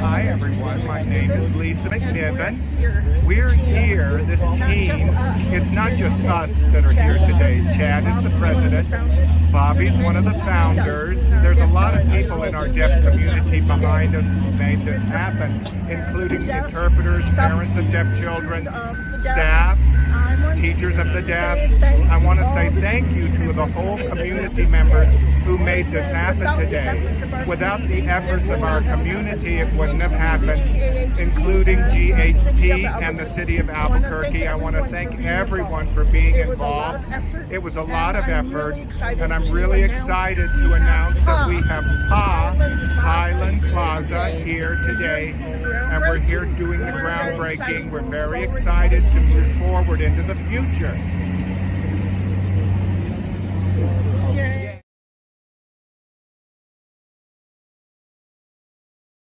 Hi everyone. My name is Lisa McNiven. We're here, this team, it's not just us that are here today. Chad is the president, Bobby's one of the founders. There's a lot of people in our deaf community behind us who made this happen, including interpreters, parents of deaf children, staff, teachers of the deaf. I want say thank you to the whole community members who made this happen today. Without the efforts of our community, it wouldn't have happened, including GHP and the city of Albuquerque. I want to thank everyone for being involved. It was a lot of effort, and I'm really excited to announce that we have PA Hiland Plaza here today, and we're here doing the groundbreaking. We're very excited to move forward into the future.